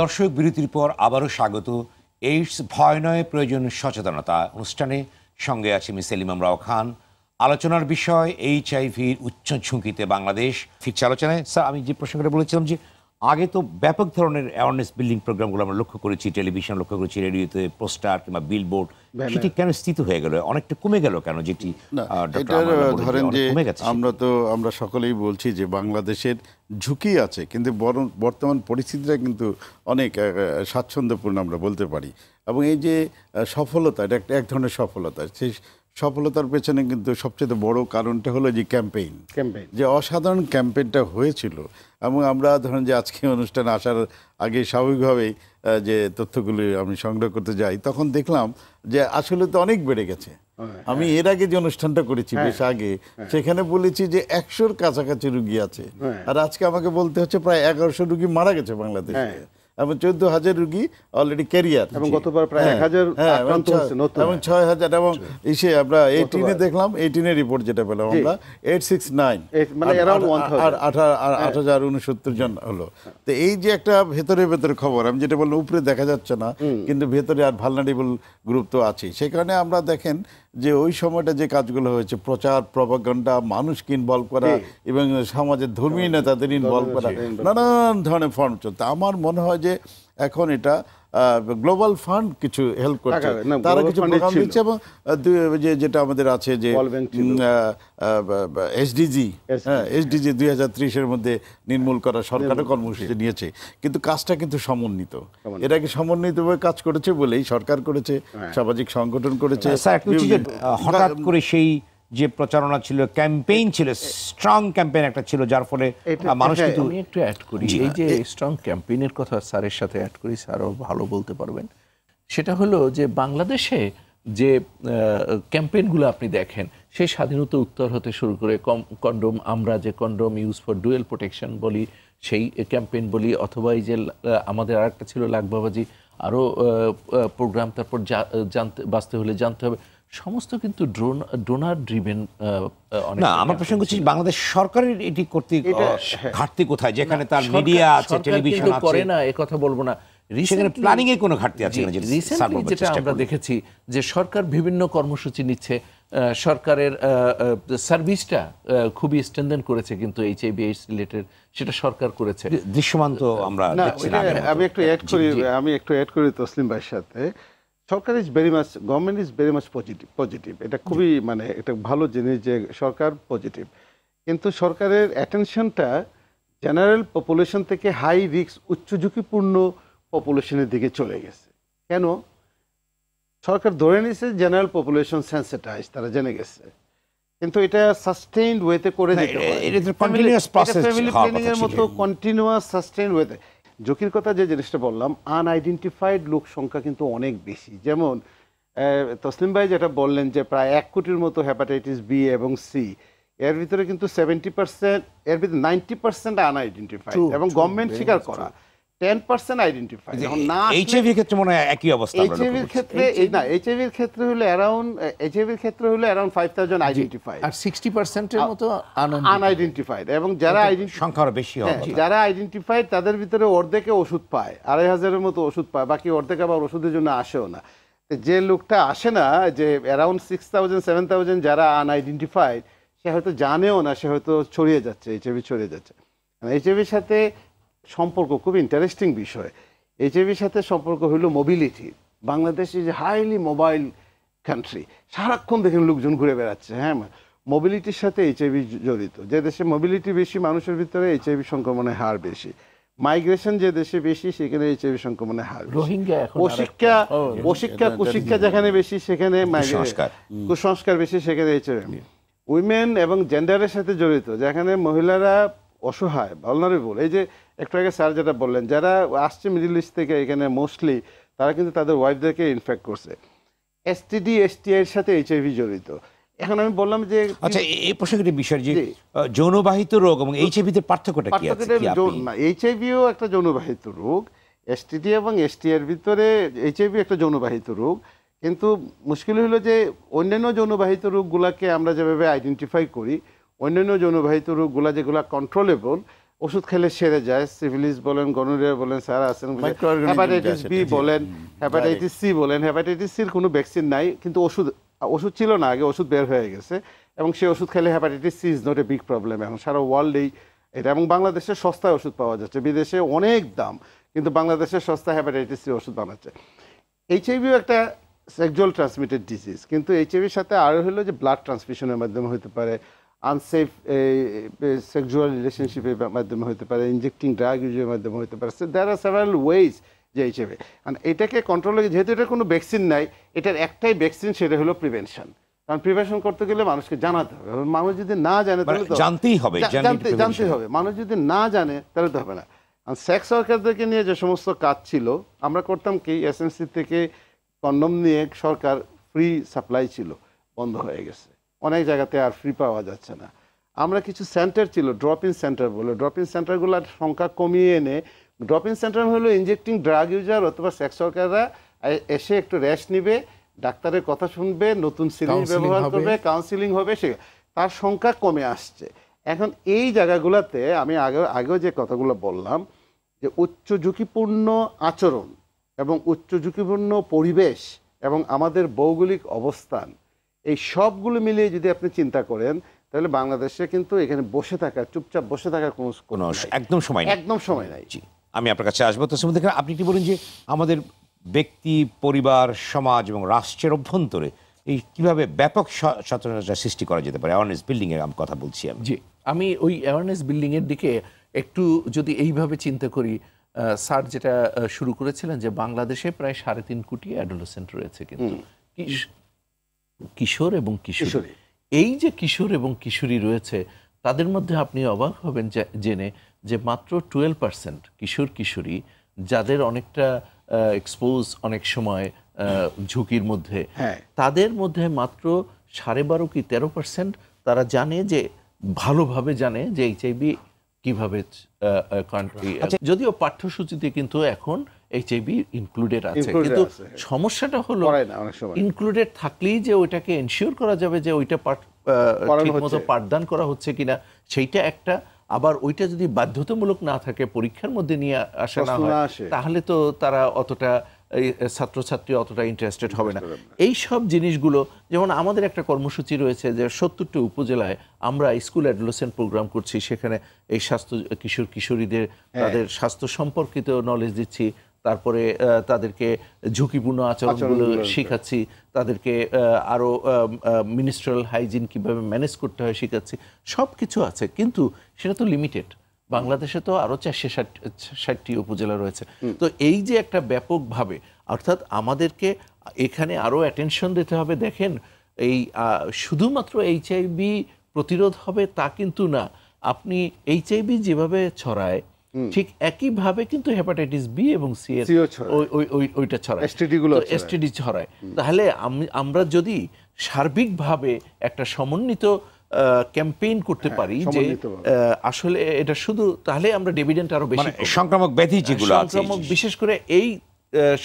দর্শক বিরতির পর আবারও স্বাগত। এইডস ভয় নয়, প্রয়োজন সচেতনতা। অনুষ্ঠানে সঙ্গে আছে মিস সেলিম রাও খান। আলোচনার বিষয় এইচআইভির উচ্চ ঝুঁকিতে বাংলাদেশ। ফিরছে আলোচনায়, স্যার, আমি যে প্রসঙ্গটা বলেছিলাম যে আগে তো ব্যাপক ধরনের অ্যাওয়ারনেস বিল্ডিং প্রোগ্রামগুলো আমরা লক্ষ্য করেছি টেলিভিশন লক্ষ্য করেছি রেডিওতে পোস্টার কিংবা বিলবোর্ড সেটি কেন স্থিত হয়ে গেল? অনেকটা কমে গেল কেন যেটি ধরেন যে আমরা তো আমরা সকলেই বলছি যে বাংলাদেশের ঝুঁকি আছে কিন্তু বরং বর্তমান পরিস্থিতিটা কিন্তু অনেক স্বাচ্ছন্দ্যপূর্ণ আমরা বলতে পারি। এবং এই যে সফলতা এটা একটা এক ধরনের সফলতা। সেই সফলতার পেছনে কিন্তু সবচেয়ে বড় কারণটা হলো যে ক্যাম্পেইন। ক্যাম্পেইন। যে অসাধারণ ক্যাম্পেইনটা হয়েছিল এবং আমরা ধরেন যে আজকে অনুষ্ঠানে আসার আগে স্বাভাবিকভাবেই যে তথ্যগুলি আমি সংগ্রহ করতে যাই তখন দেখলাম যে আসলে তো অনেক বেড়ে গেছে। আমি এর আগে যে অনুষ্ঠানটা করেছি বেশ আগে সেখানে বলেছি যে একশোর কাছাকাছি রুগী আছে। হ্যাঁ। আর আজকে আমাকে বলতে হচ্ছে প্রায় এগারোশো রুগী মারা গেছে বাংলাদেশে। হ্যাঁ। এবং চোদ্দ হাজার রুগী অলরেডি ক্যারিয়ার এবং গতবার প্রায় 1000 আক্রান্ত হয়েছে এবং ছয় হাজার এবং এসে আমরা এইটিনে দেখলাম এইটিনের রিপোর্ট যেটা পেলাম আমরা এইট সিক্স নাইন মানে around 1000 আট হাজার উনসত্তর জন হলো। তো এই যে একটা ভেতরে ভেতরে খবর আমি যেটা বললাম উপরে দেখা যাচ্ছে না কিন্তু ভেতরে আর ভালনারেবল গ্রুপ তো আছেই। কারণে আমরা দেখেন যে ওই সময়টা যে কাজগুলো হয়েছে প্রচার প্রভাগণ্ডা মানুষকে ইনভলভ করা এবং সমাজের ধর্মীয় নেতাদের ইনভলভ করা নানান ধরনের ফর্ম চলতে আমার মনে হয় যে এখন এটা গ্লোবাল ফান্ড কিছু হেল্প করছে। তারা কিছু প্রোগ্রাম দিচ্ছে এবং যে যেটা আমাদের আছে যে। এসডিজি হ্যাঁ এসডিজি দুই হাজার ত্রিশের মধ্যে নির্মূল করা সরকারের কর্মসূচি নিয়েছে। কিন্তু কাজটা কিন্তু সমন্বিত। আগে সমন্বিতভাবে কাজ করেছে বলেই সরকার করেছে হ্যাঁ। সামাজিক সংগঠন করেছে হঠাৎ করে সেই যে প্রচারণা ছিল ক্যাম্পেইন ছিল স্ট্রং ক্যাম্পেইন একটা ছিল যার ফলে মানুষ হ্যাঁ, কিন্তু একটু অ্যাড করি। এই যে স্ট্রং ক্যাম্পেইনের কথা স্যারের সাথে অ্যাড করি স্যারও ভালো বলতে পারবেন। সেটা হলো যে বাংলাদেশে যে ক্যাম্পেইনগুলো আপনি দেখেন সেই স্বাধীনতা উত্তর হতে শুরু করে কম কন্ডোম আমরা যে condom use for dual protection বলি সেই ক্যাম্পেইন বলি অথবা এই যে আমাদের আরেকটা ছিল লাখবাবাজি আরও প্রোগ্রাম তারপর জানতে বাঁচতে হলে জানতে হবে। সমস্ত কিন্তু ড্রোন ডোনার ড্রিভেন না আমার প্রসঙ্গ হচ্ছে বাংলাদেশ সরকারের এটি করতে ঘাটতি কোথায়? যেখানে তার মিডিয়া আছে টেলিভিশন কিন্তু করে না এ কথা বলব না। সেখানে প্ল্যানিং এর কোনো ঘাটতি আছে যেটা রিসেন্টলি যেটা আমরা দেখেছি যে সরকার বিভিন্ন কর্মসূচি নিচ্ছে আহ, সরকারের সার্ভিসটা খুবই স্ট্রেন্থেন করেছে কিন্তু এইচ আইভি এইডস রিলেটেড সেটা সরকার করেছে। দৃশ্যমান তো আমরা না না। আমি একটু অ্যাড করি আমি একটু অ্যাড করি তসলিম ভাইয়ের সাথে। সরকার is very much government is very much positive positive এটা খুবই মানে এটা ভালো জিনিস যে সরকার পজিটিভ কিন্তু সরকারের অ্যাটেনশনটা জেনারেল পপুলেশন থেকে হাই রিস্ক উচ্চ ঝুঁকিপূর্ণ পপুলেশনের দিকে চলে গেছে। কেন? সরকার ধরে নিয়েছে জেনারেল পপুলেশন সেন্সিটাইজ তারা জেনে গেছে। কিন্তু এটা সাস্টেইনড ওয়েতে করে যেতে ফ্যামিলি প্ল্যানিং এর মতো কন্টিনিউয়াস সাস্টেইন ওয়েতে ঝুঁকির কথা যে জিনিসটা বললাম আনআইডেন্টিফাইড লোক সংখ্যা কিন্তু অনেক বেশি। যেমন তসলিম ভাই যেটা বললেন যে প্রায় এক কোটির মতো হ্যাপাটাইটিস বি এবং সি এর ভিতরে কিন্তু সেভেন্টি পার্সেন্ট এর ভিতরে নাইনটি পার্সেন্ট আনআইডেন্টিফাইড এবং গভর্নমেন্ট স্বীকার করা। টেন পার্সেন্ট আইডেন্টিফাইড এখন না HIV ক্ষেত্রে মনে হয় একই অবস্থা। ক্ষেত্রে এই না এইচআইভির ক্ষেত্রে হলে হলে আইডেন্টিফাইড আর মতো আনআইডেন্টিফাইড এবং যারা আইডেন্টি সংখ্যা আরও বেশি হবে হ্যাঁ, যারা আইডেন্টিফাইড তাদের ভিতরে অর্ধেকে ওষুধ পায়। আড়াই হাজারের মতো ওষুধ পায়। বাকি অর্ধেক আবার ওষুধের জন্য আসেও না। যে লোকটা আসে না যে around six thousand seven thousand যারা আনআইডেন্টিফাইড সে হয়তো জানেও না সে হয়তো ছড়িয়ে যাচ্ছে এইচআইভি ছড়িয়ে যাচ্ছে। এইচআইভির সাথে সম্পর্ক খুব ইন্টারেস্টিং বিষয়। এইচআইভির সাথে সম্পর্ক হলো mobility Bangladesh is highly mobile country সারাক্ষণ দেখেন লোকজন ঘুরে বেড়াচ্ছে হ্যাঁ? মোবিলিটির সাথে এইচআইভি জড়িত। যে দেশে মোবিলিটি বেশি মানুষের ভিতরে এইচআইভি সংক্রমণের হার বেশি। মাইগ্রেশন যে দেশে বেশি সেখানে এইচআইভি সংক্রমণের হার অশিক্ষা অশিক্ষা কুশিক্ষা যেখানে বেশি সেখানে। কুসংস্কার। বেশি সেখানে এইচআইভি উইমেন এবং জেন্ডারের সাথে জড়িত যেখানে মহিলারা অসহায় ভালনারেবল এই যে একটু আগে স্যার যেটা বললেন যারা আসছে মিডিল ইস্ট থেকে এখানে মোস্টলি তারা কিন্তু তাদের ওয়াইফদেরকে ইনফেক্ট করছে। এসটিডি এসটিআই এর সাথে এইচআইভি জড়িত। এখন আমি বললাম যে আচ্ছা এই- প্রসঙ্গে বিষয় যে যৌনবাহিত রোগ এবং এইচআইভি এইচআইভিতে পার্থক্যটা কি আছে? এইচআইভিও একটা যৌনবাহিত রোগ। এসটিডি এবং এসটি এর ভিতরে এইচআইভি একটা যৌনবাহিত রোগ। কিন্তু মুশকিল হলো যে অন্যান্য যৌনবাহিত রোগগুলাকে আমরা যেভাবে আইডেন্টিফাই করি অন্যান্য যৌনবাহিত রোগগুলা যেগুলো কন্ট্রোলেবল ওষুধ খেলে সেরে যায় সিভিলিস বলেন গনোরিয়া বলেন স্যার আছেন হ্যাপাটাইটিস বি বলেন হ্যাপাটাইটিস সি বলেন হ্যাপাটাইটিস সির কোনো ভ্যাকসিন নাই কিন্তু ওষুধ ওষুধ ছিল না আগে ওষুধ বের হয়ে গেছে এবং সেই ওষুধ খেলে hepatitis C is not a big problem এখন। সারা ওয়ার্ল্ডেই এটা এবং বাংলাদেশে সস্তায় ওষুধ পাওয়া যাচ্ছে বিদেশে অনেক দাম কিন্তু বাংলাদেশে সস্তা হ্যাপাটাইটিস সি ওষুধ বানাচ্ছে। এইচআইভিও একটা সেক্সুয়াল ট্রান্সমিটেড ডিজিজ কিন্তু এইচআইভির সাথে আরও হলো যে ব্লাড ট্রান্সমিশনের মাধ্যমে হতে পারে আনসেফ এই সেক্সুয়াল রিলেশনশিপের মাধ্যমে হতে পারে ইনজেক্টিং ড্রাগ ইউজের মাধ্যমে হতে পারে। দ্যার আর সেভারাল ওয়েজ যে এইচআইভি এটাকে কন্ট্রোলে যেহেতু এটার কোনো ভ্যাকসিন নাই এটার একটাই ভ্যাকসিন সেটা হলো প্রিভেনশন কারণ প্রিভেনশন করতে গেলে মানুষকে জানাতে হবে। মানুষ যদি না জানে মানে তাহলে তো জানতেই হবে, জানতে হবে। মানুষ যদি না জানে তাহলে তো হবে না। সেক্স ওয়ার্কারদেরকে নিয়ে যে সমস্ত কাজ ছিল আমরা করতাম কি এসএমসি থেকে কন্ডম নিয়ে সরকার ফ্রি সাপ্লাই ছিল বন্ধ হয়ে গেছে। অনেক জায়গাতে আর ফ্রি পাওয়া যাচ্ছে না। আমরা কিছু সেন্টার ছিল ড্রপ ইন সেন্টার বলে। ড্রপ ইন সেন্টারগুলোর সংখ্যা কমিয়ে এনে ড্রপ ইন সেন্টার হলো ইনজেক্টিং ড্রাগ ইউজার অথবা সেক্স ওয়ার্কাররা এসে একটু রেস্ট নিবে ডাক্তারের কথা শুনবে নতুন সিরিঞ্জ ব্যবহার করবে কাউন্সিলিং হবে সে তার সংখ্যা কমে আসছে। এখন এই জায়গাগুলোতে আমি আগে আগেও যে কথাগুলো বললাম যে উচ্চ ঝুঁকিপূর্ণ আচরণ এবং উচ্চ ঝুঁকিপূর্ণ পরিবেশ এবং আমাদের ভৌগোলিক অবস্থান এই সবগুলো মিলিয়ে যদি আপনি চিন্তা করেন তাহলে বাংলাদেশে কিন্তু এখানে বসে থাকা চুপচাপ বসে থাকার কোনো কোনো একদম সময় নেই। একদম সময় নাই। জি। আমি আপনার কাছে আসব। তো সম্বন্ধে আপনি কি বলেন যে আমাদের ব্যক্তি পরিবার সমাজ এবং রাষ্ট্রের অভ্যন্তরে এই কীভাবে ব্যাপক সচেতনতা সৃষ্টি করা যেতে পারে? অ্যাওয়ারনেস বিল্ডিং এর আমি কথা বলছি আমি। জি। আমি ওই অ্যাওয়ারনেস বিল্ডিং এর দিকে একটু যদি এইভাবে চিন্তা করি স্যার যেটা শুরু করেছিলেন যে বাংলাদেশে প্রায় সাড়ে তিন কোটি অ্যাডোলেসেন্ট রয়েছে কিন্তু। কিশোর এবং কিশোরী। এই যে কিশোর এবং কিশোরী রয়েছে তাদের মধ্যে আপনি অবাক হবেন যে- জেনে যে মাত্র টুয়েলভ পার্সেন্ট কিশোর কিশোরী যাদের অনেকটা এক্সপোজ অনেক সময় ঝুঁকির মধ্যে হ্যাঁ। তাদের মধ্যে মাত্র সাড়ে বারো কি তেরো পার্সেন্ট তারা জানে যে ভালোভাবে জানে যে এইচআইভি কীভাবে আহ, আহ, যদিও পাঠ্যসূচিতে কিন্তু এখন এইচআইভি ইনক্লুডেড আছে কিন্তু সমস্যাটা হলো। ইনক্লুডেড থাকলেই যে ওইটাকে এনশিওর করা যাবে যে ওইটা পাঠ পড়ানো ঠিক মতো পাঠদান করা হচ্ছে কিনা সেইটা একটা। আবার ওইটা যদি বাধ্যতামূলক না থাকে পরীক্ষার মধ্যে নিয়ে আসা না হয় তাহলে তো তারা অতটা ছাত্রছাত্রী অতটা ইন্টারেস্টেড হবে না। এই সব জিনিসগুলো যেমন আমাদের একটা কর্মসূচি রয়েছে যে সত্তরটি উপজেলায় আমরা স্কুল অ্যাডোলেসেন্ট প্রোগ্রাম করছি সেখানে এই স্বাস্থ্য কিশোর কিশোরীদের হ্যাঁ। তাদের স্বাস্থ্য সম্পর্কিত নলেজ দিচ্ছি তারপরে তাদেরকে ঝুঁকিপূর্ণ আচরণগুলো শেখাচ্ছি তাদেরকে আহ, আরও মিনিস্ট্রাল হাইজিন কীভাবে ম্যানেজ করতে হয় শেখাচ্ছি সব কিছু আছে কিন্তু সেটা তো লিমিটেড বাংলাদেশে তো আরও চারশো ষাট ষাটটি উপজেলা রয়েছে। তো এই যে একটা ব্যাপকভাবে অর্থাৎ আমাদেরকে এখানে আরও অ্যাটেনশন দিতে হবে দেখেন এই শুধুমাত্র এইচআইভি প্রতিরোধ হবে তা কিন্তু না। আপনি এইচআইভি যেভাবে ছড়ায় ঠিক একইভাবে কিন্তু হেপাটাইটিস বি এবং সি এর ওইটা ছড়ায়। এসটিডি ছড়ায়। তাহলে আম- আমরা যদি সার্বিকভাবে একটা সমন্বিত ক্যাম্পেইন করতে পারি যে আহ, আসলে এটা শুধু তাহলে আমরা ডিভিডেন্ট আরও বেশি মানে সংক্রামক ব্যাধি যেগুলো আছে সংক্রামক বিশেষ করে এই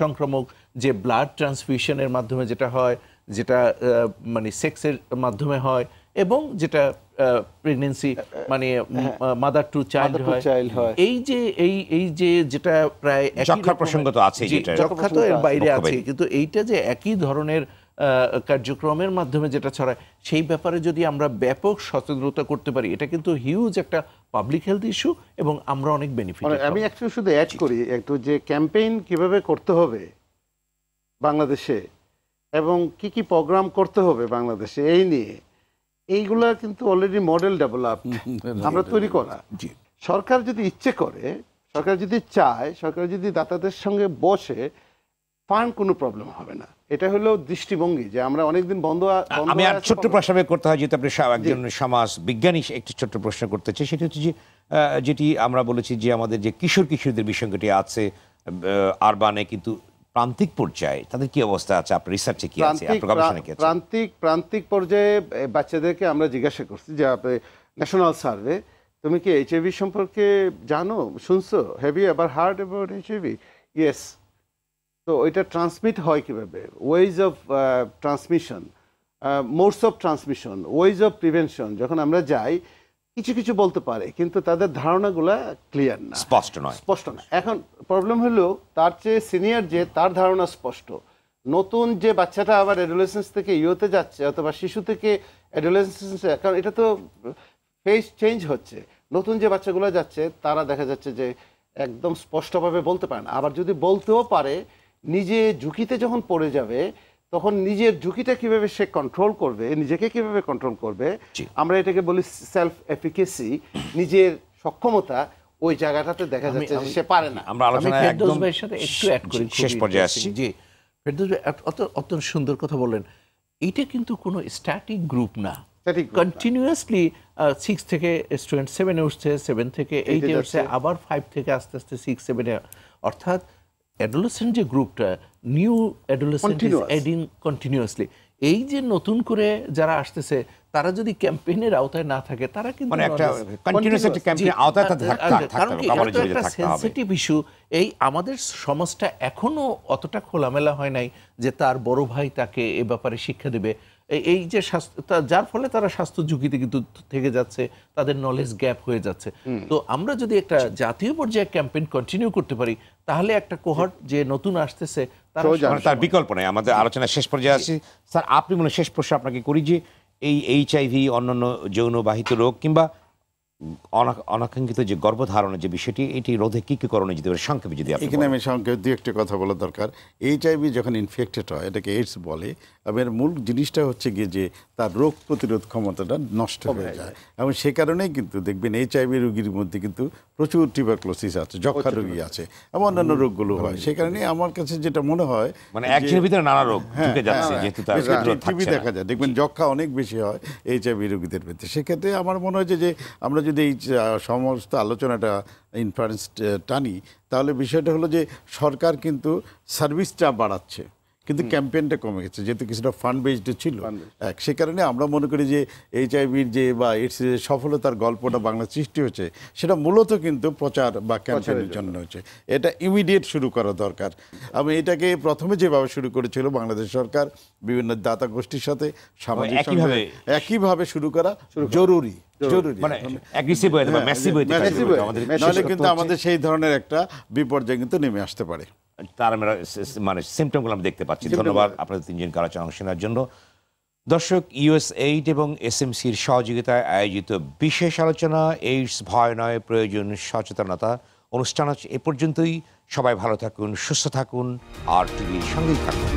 সংক্রামক যে ব্লাড ট্রান্সফিউশনের মাধ্যমে যেটা হয় যেটা আহ, মানে সেক্সের মাধ্যমে হয় এবং যেটা প্রেগনেন্সি মানে মাদার টু চাইল্ড হয়। এই যে এই এই যে যেটা প্রায় একই প্রসঙ্গ তো যেটা। যক্ষ্মা তো এর বাইরে আছে কিন্তু এইটা যে একই ধরনের কার্যক্রমের মাধ্যমে যেটা ছড়ায় সেই ব্যাপারে যদি আমরা ব্যাপক সচেতনতা করতে পারি এটা কিন্তু হিউজ একটা পাবলিক হেলথ ইস্যু এবং আমরা অনেক বেনিফিট মানে আমি একটু শুধু অ্যাড করি একটু যে ক্যাম্পেইন কীভাবে করতে হবে বাংলাদেশে এবং কি কি প্রোগ্রাম করতে হবে বাংলাদেশে এই নিয়ে। এইগুলা কিন্তু অলরেডি মডেল ডেভেলপ আমরা তৈরি করা। জি। সরকার যদি ইচ্ছে করে সরকার যদি চায় সরকার যদি দাতাদের সঙ্গে বসে ফান্ড কোনো প্রবলেম হবে না। এটা হলো দৃষ্টিভঙ্গি যে আমরা অনেকদিন বন্ধ আমি আর ছোট্ট। প্রশ্ন করতে হয় যেহেতু আপনি একজন সমাজ বিজ্ঞানী একটি ছোট্ট প্রশ্ন করতে চাই। সেটি হচ্ছে যে যেটি আমরা বলেছি যে আমাদের যে কিশোর কিশোরদের বিষয়টি আছে আরবানে কিন্তু প্রান্তিক পর্যায়ে তাদের কি অবস্থা আছে? আপনার রিসার্চে কি আছে? প্রান্তিক আপনার গবেষণা কি আছে? প্রান্তিক প্রান্তিক পর্যায়ে বাচ্চাদেরকে আমরা জিজ্ঞাসা করছি যে আপনি ন্যাশনাল সার্ভে তুমি কি এইচআইভি সম্পর্কে জানো শুনছো? Have you ever heard about HIV yes তো ওইটা ট্রান্সমিট হয় কীভাবে? Ways of transmission modes of transmission ways of prevention যখন আমরা যাই কিছু কিছু বলতে পারে কিন্তু তাদের ধারণাগুলা ক্লিয়ার না। স্পষ্ট নয়। স্পষ্ট না। এখন প্রবলেম হলো তার চেয়ে সিনিয়র যে তার ধারণা স্পষ্ট। নতুন যে বাচ্চাটা আবার অ্যাডোলেসেন্স থেকে ইয়োতে যাচ্ছে অথবা শিশু থেকে অ্যাডোলেসেন্স কারণ এটা তো ফেস চেঞ্জ হচ্ছে। নতুন যে বাচ্চাগুলো যাচ্ছে তারা দেখা যাচ্ছে যে একদম স্পষ্টভাবে বলতে পারে না। আবার যদি বলতেও পারে নিজে ঝুঁকিতে যখন পড়ে যাবে তখন নিজের ঝুঁকিটা কীভাবে সে কন্ট্রোল করবে নিজেকে কীভাবে কন্ট্রোল করবে আমরা এটাকে বলি সেলফ এফিকেসি নিজের সক্ষমতা ওই জায়গাটাতে দেখা যাচ্ছে যে সে পারে না। আমরা আমি আলোচনায় একদম সাথে একটু অ্যাড করি শেষ পর্যায়ে আসছি। জি। ফেরদৌস ভাই অত- অত্যন্ত সুন্দর কথা বললেন। এটা কিন্তু কোনো স্ট্যাটিক গ্রুপ না। কন্টিনিউয়াসলি সিক্স থেকে স্টুডেন্ট সেভেনে উঠছে সেভেন থেকে এইটে। উঠছে আবার ফাইভ থেকে আস্তে আস্তে সিক্স সেভেনে অর্থাৎ অ্যাডোলেসেন্ট যে গ্রুপটা new adolescent is adding continuously এই যে নতুন করে যারা আসতেছে তারা যদি ক্যাম্পেইনের আওতায় না থাকে তারা কিন্তু মানে একটা কন্টিনিউয়াস একটা ক্যাম্পেইন আওতায় থাকতে থাকতে কারণ কি এটা একটা সেনসিটিভ ইস্যু এই আমাদের সমাজটা এখনও অতটা খোলামেলা হয় নাই যে তার বড় ভাই তাকে এ ব্যাপারে শিক্ষা দেবে। এই- এই যে স্বাস্থ্য যার ফলে তারা স্বাস্থ্য ঝুঁকিতে কিন্তু থেকে যাচ্ছে তাদের নলেজ গ্যাপ হয়ে যাচ্ছে। তো আমরা যদি একটা জাতীয় পর্যায়ে ক্যাম্পেইন কন্টিনিউ করতে পারি তাহলে একটা কোহর্ট যে নতুন আসতেছে তারা। মানে তার বিকল্প নেই। আমাদের আলোচনা শেষ পর্যায়ে আসি। স্যার আপনি মনে শেষ প্রশ্ন আপনাকে করি যে এই এইচআইভি অন্যান্য যৌনবাহিত রোগ কিংবা অনাকাঙ্ক্ষিত যে গর্ভধারণের যে বিষয়টি এটি রোধে কি কি করণীয় যেতে পারে? সংক্ষেপে যদি এখানে আমি সংক্ষেপে দু একটা কথা বলা দরকার। এইচআইভি যখন ইনফেক্টেড হয় এটাকে এইডস বলে এবং এর মূল জিনিসটা হচ্ছে গিয়ে যে তার রোগ প্রতিরোধ ক্ষমতাটা নষ্ট হয়ে যায়। এবং সে কারণেই কিন্তু দেখবেন এইচআইভি রোগীর মধ্যে কিন্তু প্রচুর টিউবারক্লোসিস আছে যক্ষা রোগী আছে এবং অন্যান্য রোগগুলো হয়। সে কারণে আমার কাছে যেটা মনে হয় মানে একজনের ভিতরে নানা রোগ হ্যাঁ, ঢুকে যাচ্ছে হ্যাঁ, যেহেতু তার টিভি দেখা যায়। দেখবেন যক্ষা অনেক বেশি হয় এইচআইভি রোগীদের ক্ষেত্রে সেক্ষেত্রে আমার মনে হয় যে আমরা যদি এই সমস্ত আলোচনাটা ইনফারেন্স টানি তাহলে বিষয়টা হলো যে সরকার কিন্তু সার্ভিসটা বাড়াচ্ছে। কিন্তু ক্যাম্পেইনটা কমে গেছে যেহেতু কিছুটা ফান্ড বেসড ছিল এক সে কারণে আমরা মনে করি যে এইচআইভির যে বা এর যে সফলতার গল্পটা বাংলা সৃষ্টি হয়েছে সেটা মূলত কিন্তু প্রচার বা ক্যাম্পেইনের জন্য হচ্ছে এটা ইমিডিয়েট শুরু করা দরকার। আমি এটাকে প্রথমে যেভাবে শুরু করেছিল বাংলাদেশ সরকার বিভিন্ন দাতা গোষ্ঠীর সাথে সামাজিক একইভাবে- শুরু করা জরুরি জরুরি। মানে হয়ে কিন্তু আমাদের সেই ধরনের একটা বিপর্যয় কিন্তু নেমে আসতে পারে। তার আমরা মানে সিমটমগুলো আমরা দেখতে পাচ্ছি। ধন্যবাদ আপনাদের তিনজনকে আলোচনা অংশ নেওয়ার জন্য। দর্শক ইউএস এইড এবং এসএমসির সহযোগিতায় আয়োজিত বিশেষ আলোচনা এইডস ভয় নয় প্রয়োজন সচেতনতা অনুষ্ঠান এ পর্যন্তই। সবাই ভালো থাকুন সুস্থ থাকুন আর টিভির সঙ্গেই থাকুন।